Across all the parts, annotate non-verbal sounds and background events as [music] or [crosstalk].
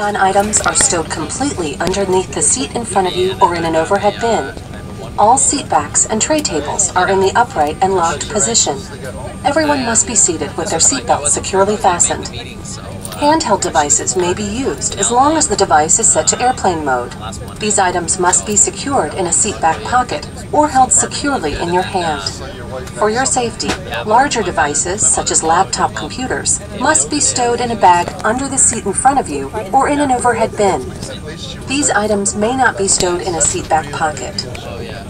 Carry-on items are stowed completely underneath the seat in front of you or in an overhead bin. All seat backs and tray tables are in the upright and locked position. Everyone must be seated with their seatbelt securely fastened. Handheld devices may be used as long as the device is set to airplane mode. These items must be secured in a seat back pocket or held securely in your hand. For your safety, larger devices, such as laptop computers, must be stowed in a bag under the seat in front of you or in an overhead bin. These items may not be stowed in a seat back pocket.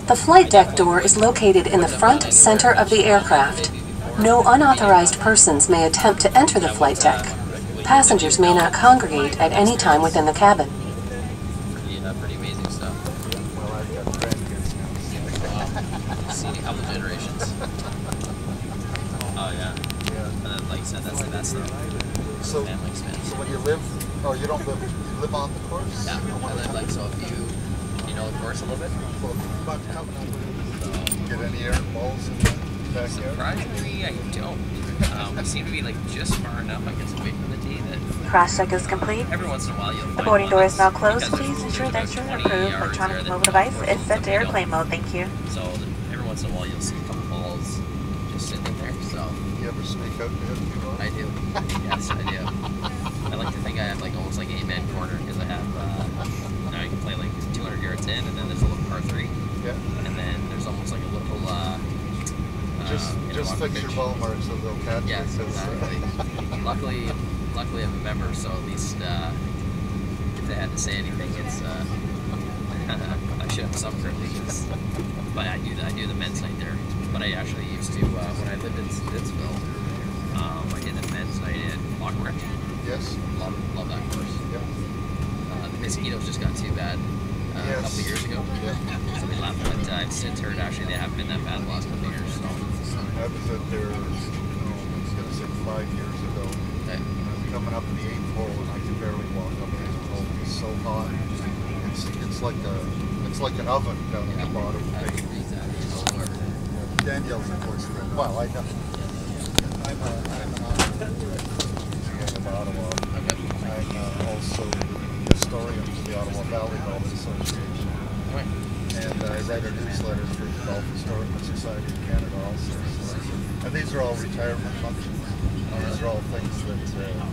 The flight deck door is located in the front center of the aircraft. No unauthorized persons may attempt to enter the flight deck. Passengers may not congregate at any time within the cabin. Pretty, pretty amazing stuff. well, I've got grandkids now. Seen a couple generations. Oh yeah. Yeah. And then like I said, that's the best of So, family expense. so when you live, oh, you don't live, you live on the course? Yeah. And then like so if you you know the course a little bit. Well, but how, get any air balls in the backyard? Surprisingly, I don't. Um, we seem to be like just far enough, I guess, away from the tee that Cross check is complete. every once in a while you'll. The boarding door is now closed. Please ensure that your 20 approved electronic mobile device is set to airplane mode. Thank you. So every once in a while you'll see a couple balls just sitting there. So You ever sneak out to hit people? I do. yes, I do. I like to think I have like almost like a man corner because I have. Uh, now you can play like 200 yards in, and then there's a little par three, Yeah. and then there's almost like a little. Uh, Just, uh, just interlock fix your ball marks so they'll catch Yes, it. 'cause, uh, exactly. [laughs] luckily, luckily I'm a member, so at least uh, if they had to say anything, it's uh, [laughs] I should have some privileges. But I do the, I do the men's night there. But I actually used to uh, when I lived in Stittsville, um, I did a men's night in Lockwood. Yes. Love love that course. Yeah. Uh, the mosquitoes just got too bad uh, a Yes. couple years ago. Yeah. So we left, but uh, I've since heard actually they haven't been that bad the last couple years. So I was at there, oh, I was gonna say five years ago. okay. I'm coming up in the eighth hole and I could barely walk up the eighth hole. It's so hot. It's it's like a it's like an oven down at the bottom. Danielle's a voice friend. Well, I know. I'm a, I'm uh, an uh, of Ottawa. I'm uh, also the historian for the Ottawa Valley Golf Association. And I write a newsletter for the Golf Historical Society of Canada also. So, and these are all retirement functions. These are all things that uh,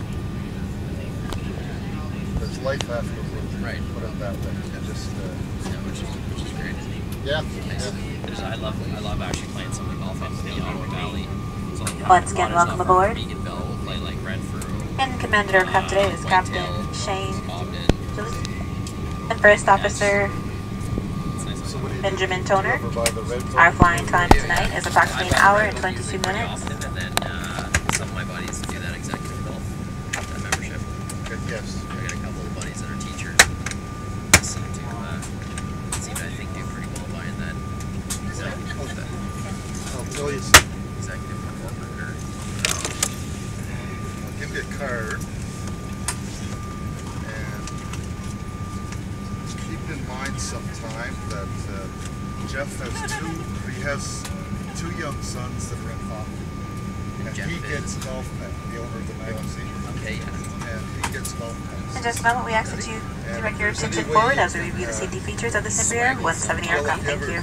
there's life after work. Right. Put it that way. And just uh, Yeah, which is which is great. yeah. Nice. yeah. I love I love actually playing some of the golf in the Ottawa Valley. So like Once again, welcome aboard. Veganville, we'll play like Renfrew. And commanded aircraft today is Captain Whitetail, Shane Cobden. Jules. And First Officer It's nice. So what do you Benjamin? Toner. Over by the red Our flying time tonight is approximately an hour and 22 minutes. Often, and then uh, some of my buddies do that executive golf, that membership. Okay, Yes. I got a couple of buddies that are teachers. They seem to uh, seem to I think do pretty well buying that executive Okay. that I'll tell you something. executive corporate or I'll give you a card. And keep in mind sometime that uh, Jeff has two, he has two young sons that run hockey. And Jeff he is- gets golf pad, the owner of the magazine, okay, yeah. and he gets golf In pads. just a moment, we ask that you direct your attention forward as we review the safety features of this Embraer 170 Well, aircraft. Thank you.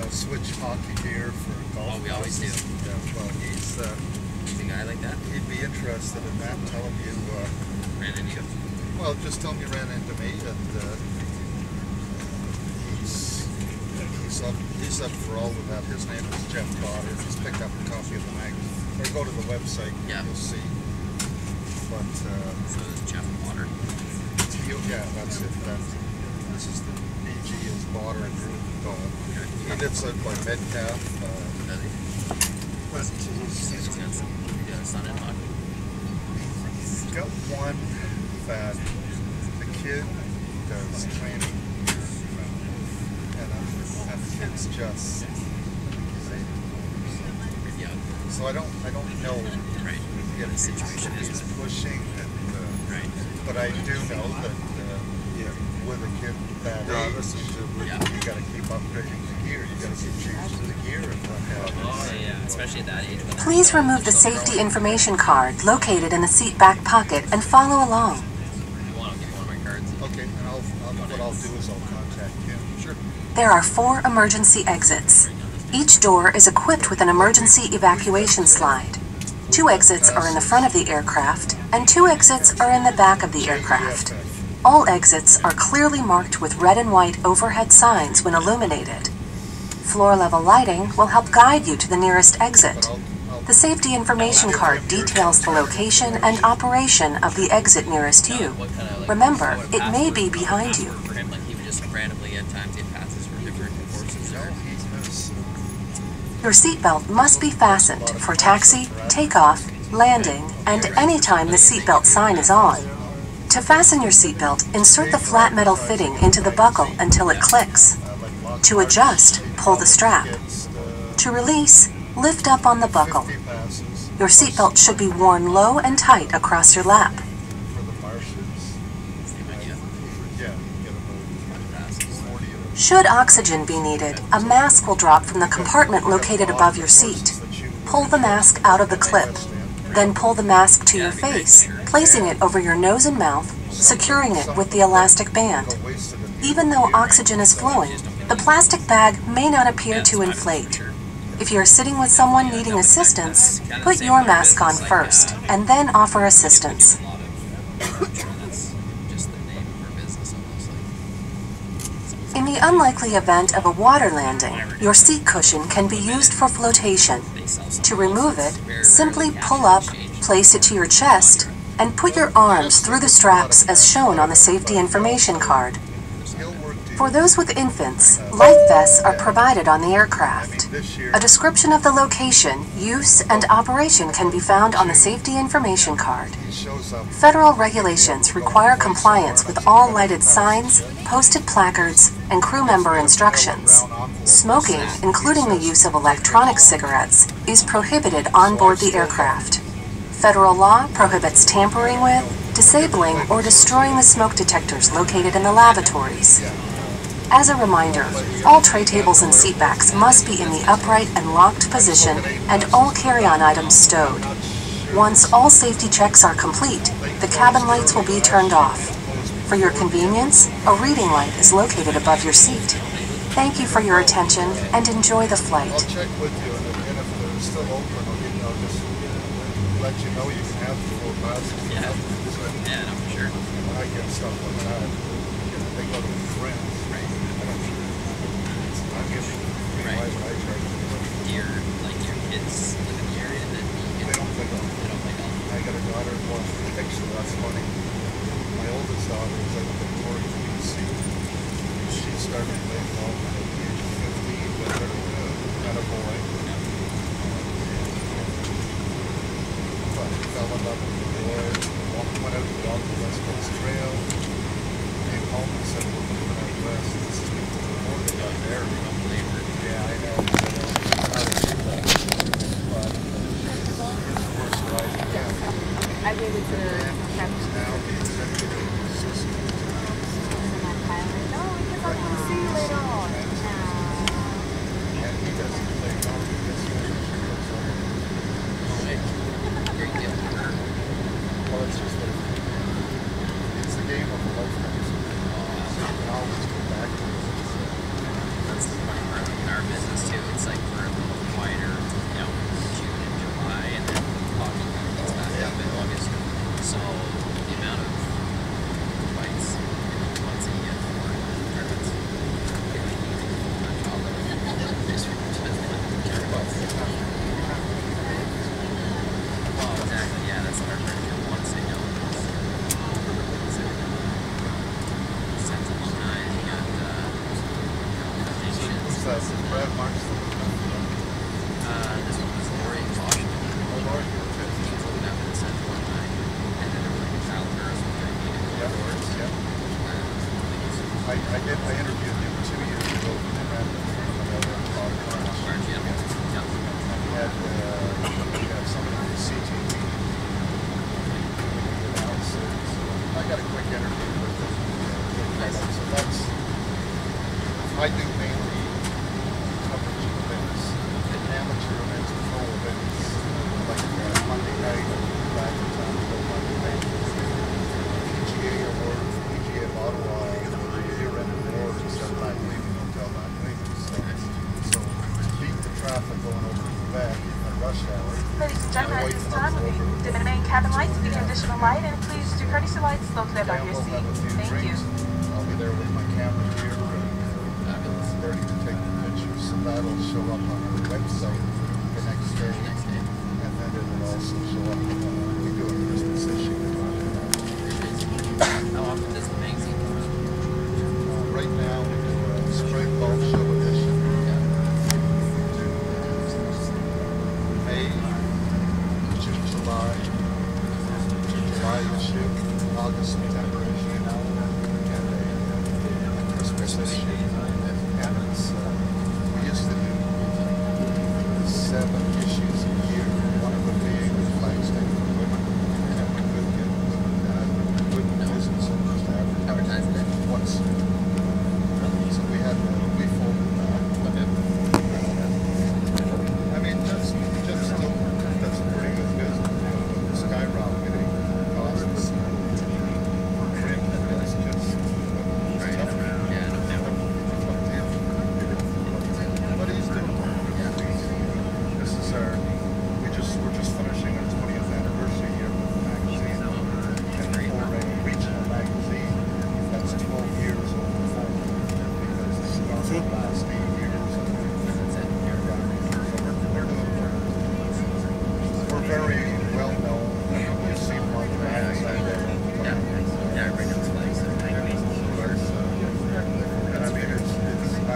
Uh, switch hockey gear for golf. Oh, we always do. Yeah, well, he's, uh, He's a guy like that. he'd be interested in that, tell him you, uh, Ran into you. Well, just tell him you ran into me, and uh, he's he's up he's up for all of that. His name is Jeff Potter. Just pick up a copy of the magazine or go to the website. and Yeah. you'll see. But uh, So is Jeff Potter. yeah, that's it. That this is the BG is Potter Group Golf. He lives out by Metcalfe. Uh, Does he? but He's got some, he's got son in hockey. he's got one that the kid does training and uh, that kid's just Yeah. so I don't I don't know Right. get the situation is. He's pushing and, uh, Right. but I do know that, uh, with a kid that uh, No, age, Yeah. you gotta keep upgrading the gear, you gotta keep changing the gear and what Oh yeah, especially at that age. Please remove the safety information card located in the seat back pocket and follow along. You want to give one of my cards? Okay, and I'll, I'll, what I'll do is I'll contact him. Sure. There are four emergency exits. Each door is equipped with an emergency evacuation slide. Two exits are in the front of the aircraft, and two exits are in the back of the aircraft. All exits are clearly marked with red and white overhead signs when illuminated. Floor level lighting will help guide you to the nearest exit. The safety information card details the location and operation of the exit nearest you. Remember, it may be behind you. Your seatbelt must be fastened for taxi, takeoff, landing, and any time the seatbelt sign is on. To fasten your seatbelt, insert the flat metal fitting into the buckle until it clicks. To adjust, pull the strap. To release, lift up on the buckle. Your seatbelt should be worn low and tight across your lap. For the Martians, same idea. yeah, get about Passes. 40 of them. Should oxygen be needed, a mask will drop from the compartment located above your seat. Pull the mask out of the clip. Then pull the mask to your face, placing it over your nose and mouth, securing it with the elastic band. Even though oxygen is flowing, the plastic bag may not appear to inflate. If you are sitting with someone needing assistance, put your mask on first and then offer assistance. In the unlikely event of a water landing, your seat cushion can be used for flotation. To remove it, simply pull up, place it to your chest, and put your arms through the straps as shown on the safety information card. For those with infants, life vests are provided on the aircraft. A description of the location, use, and operation can be found on the safety information card. Federal regulations require compliance with all lighted signs, posted placards, and crew member instructions. Smoking, including the use of electronic cigarettes, is prohibited on board the aircraft. Federal law prohibits tampering with, disabling, or destroying the smoke detectors located in the lavatories. As a reminder, all tray tables and seatbacks must be in the upright and locked position and all carry-on items stowed. Once all safety checks are complete, the cabin lights will be turned off. For your convenience, a reading light is located above your seat. Thank you for your attention and enjoy the flight. Let you know you can have the full passes. Yeah. Yeah, no, for sure. When I get stuff like that, you know, they go to friends. Right. Care. I'm giving, Right. why would I charge them? Your like your kids live in the area that you They don't play golf. They don't play golf. I got a daughter who wants to take, so that's funny. My oldest daughter is like the Tory BC. She started playing golf at age of fifteen with her, uh, had a boy. Fell in with the walked, went out to the West Coast Trail. Came home and said, we're moving out west. This is before they got married. Don't blame her. Yeah, I know. I know. But. I gave it to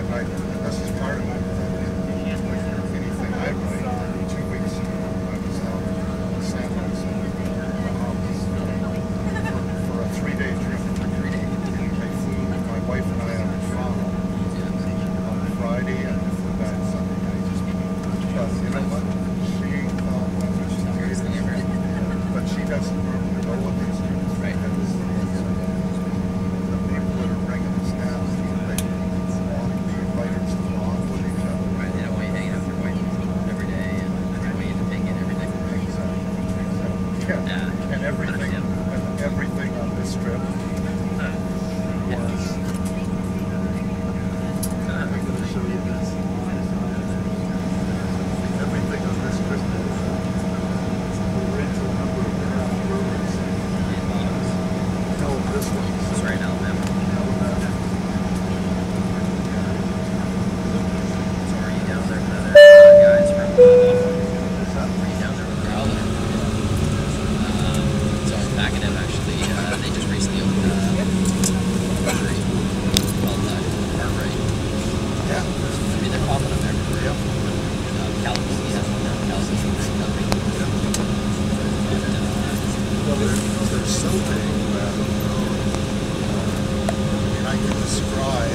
my life. This is part of my life. I can describe.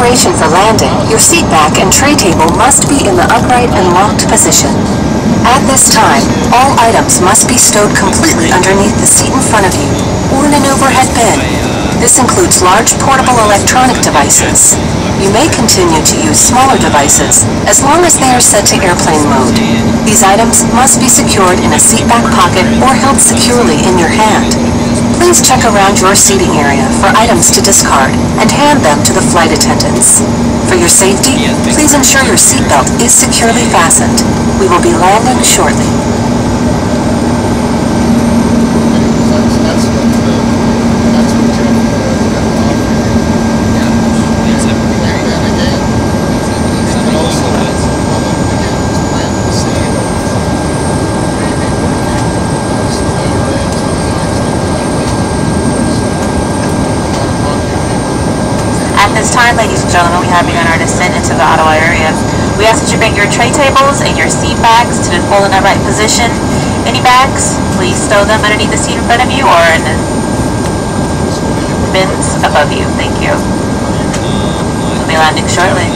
Preparation for landing, your seat back and tray table must be in the upright and locked position. At this time, all items must be stowed completely underneath the seat in front of you or in an overhead bin. This includes large portable electronic devices. You may continue to use smaller devices as long as they are set to airplane mode. These items must be secured in a seatback pocket or held securely in your hand. Please check around your seating area for items to discard and hand them to the flight attendants. For your safety, please ensure your seatbelt is securely fastened. We will be landing shortly. That's, that's what, uh, that's what Jeff, uh, got offered. And then again, you can also, well, again, it's planted the seed. Maybe working, uh, some overheads on things like that. Not a pocket. At this time, ladies and gentlemen, we have begun our descent into the Ottawa area. We ask that you bring your tray tables and your seat backs to the full and upright position. Any bags, please stow them underneath the seat in front of you or in the bins above you. Thank you. We'll be landing shortly.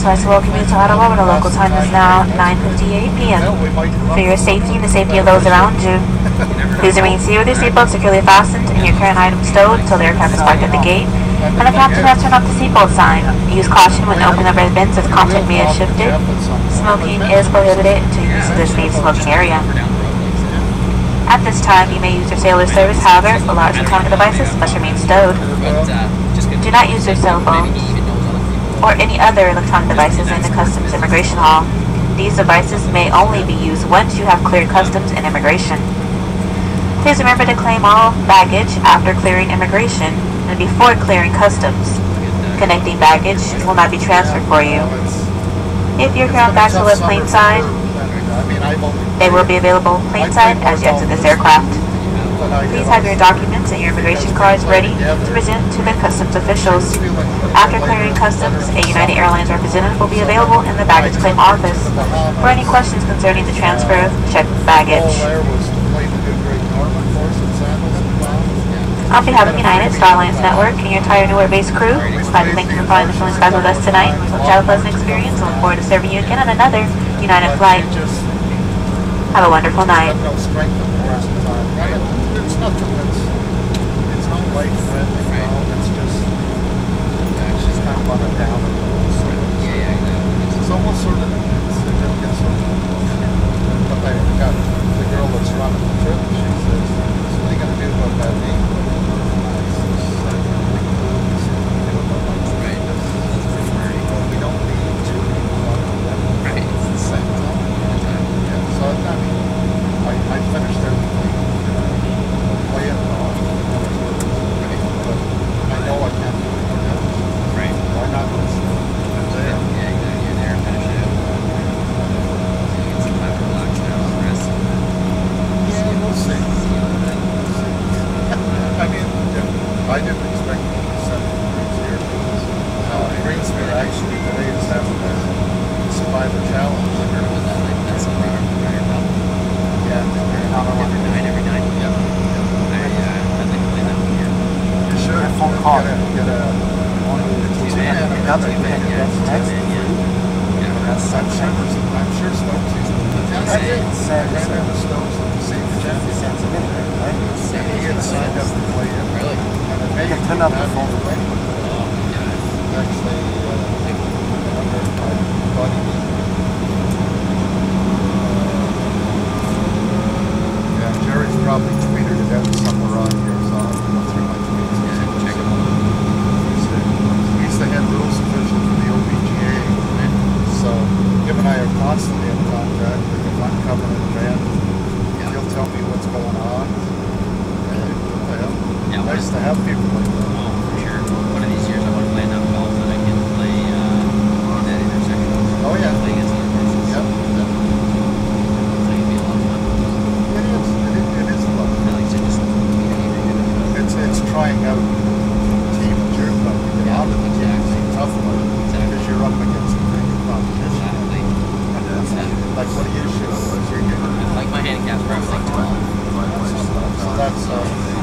Would like to welcome you to Ottawa where the local time is now 9.58 p.m. For your safety and the safety of those around you, please remain seated with your seatbelt securely fastened and your current items stowed until the aircraft is parked at the gate. And the captain has turned off the seatbelt sign. Use caution when opening the red bins as content may have shifted. Smoking is prohibited you use the designated smoking area. At this time, you may use your cellular service, however, large electronic devices must remain stowed. Do not use your cell phones. he even knows other people. Or any other electronic devices in the Customs Immigration Hall. These devices may only be used once you have cleared Customs and Immigration. Please remember to claim all baggage after clearing Immigration and before clearing Customs. Connecting baggage will not be transferred for you. If your ground bags will at plane side, they will be available plane side as you exit this aircraft. Please have your documents and your immigration cards ready to present to the customs officials. After clearing customs, a United Airlines representative will be available in the baggage claim office for any questions concerning the transfer of checked baggage. On behalf of United, Star Alliance Network, and your entire Newark-based crew, we'd like to thank you for flying the Friendly Skies with us tonight. Hope you have a pleasant experience and look forward to serving you again on another United flight. Have a wonderful night. Have no strength in the rest of the time. I mean, It's nothing that's, it's not life threatening, you know, it's just, it's just kind of on a downer. Yeah, yeah, exactly. It's almost sort of, it's, it just gets sort of, but I got the girl that's running the trip, she says, so what are you gonna do about that name? Right. That's pretty wordy. We don't need to, Right. it's the same time. Yeah, so I mean, I, I finished everything, playing it off. But I know I can't do it now. Right. Why not? It's there. Yeah, exactly. You're there, finish it out. So you get some time to relax now, rest. Yeah, we'll see. See you later. I mean, yeah, I didn't expect it to be seven degrees here. Uh, Greensmere actually today is having a survivor challenge. I heard about that, like, that's a runner, runner belt. Yeah, Every night, every night. Yeah. I, uh, I'd like to play that one here. You should. phone call. Get a, get a, Two man, Another two man, thing, yeah, that's two next. man, yeah. Yeah, I'm sure, I'm sure Stokes is. I did, I ran into Stokes at the same chance. Cents a minute, right? He had signed up to play in. Really? And it made Yeah, turn up the happy phone. to play. Yeah. Actually, uh, one of my buddies. Yeah, Jerry's probably tweeted it out somewhere on here, so I'll go through my tweets. Yeah, check 'em out. He's the, he's the head rules official for the OPGA. So him and I are constantly in contact. If I'm coming in van, he'll tell me what's going on. And, well, Yeah, what nice is- to have people like that. Oh, for sure. One of these years I want to play enough golf that I can play uh, in that intersection. Oh, yeah. Play against other persons. Yep. yep. So it'd be a lot of fun. It is. It is, it is a lot. I like just. It's it's trying out team up to get Yeah, out of the team. exactly. It's a tough one Exactly. because you're up against big competition. Exactly. And that's like what do you shoot? What's your game? Like my handicap's probably like 12. So that's uh,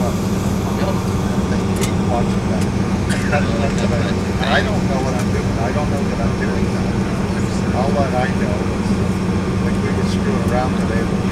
I don't know what I'm doing. I don't know that I'm doing that. All that I know is, that we were screw around today.